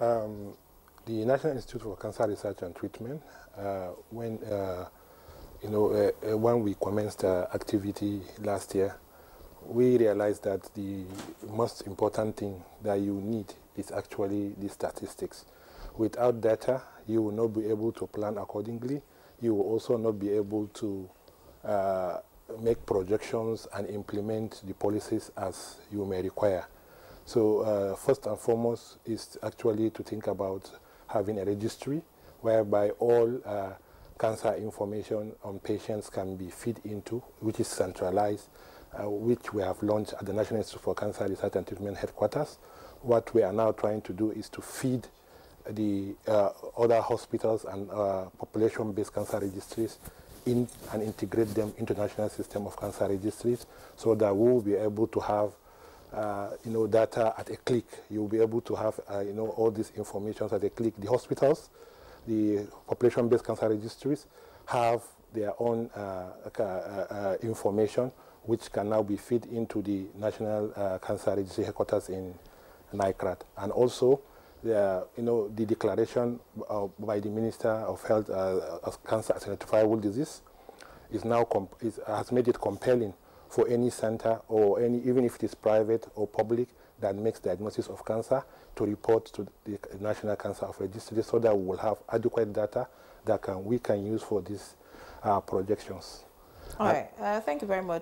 Um, the National Institute for Cancer Research and Treatment, uh, when uh, you know uh, uh when we commenced activity last year, we realized that the most important thing that you need is actually the statistics. Without data, you will not be able to plan accordingly. You will also not be able to uh, make projections and implement the policies as you may require. So uh, first and foremost is actually to think about having a registry whereby all uh, cancer information on patients can be fed into, which is centralized, uh, which we have launched at the National Institute for Cancer Research and Treatment headquarters. What we are now trying to do is to feed the uh, other hospitals and uh, population-based cancer registries in and integrate them into the national system of cancer registries so that we will be able to have uh, you know, data at a click. You'll be able to have, uh, you know, all these information at a click. The hospitals, the population-based cancer registries have their own uh, uh, uh, information, which can now be fed into the National Cancer Registry headquarters in NICRAT. And also, the, you know, the declaration by the Minister of Health as cancer as identifiable disease is now is, has made it compelling for any center or any, even if it is private or public, that makes diagnosis of cancer to report to the National Cancer Registry so that we will have adequate data that can, we can use for these uh, projections. All right. Uh, thank you very much.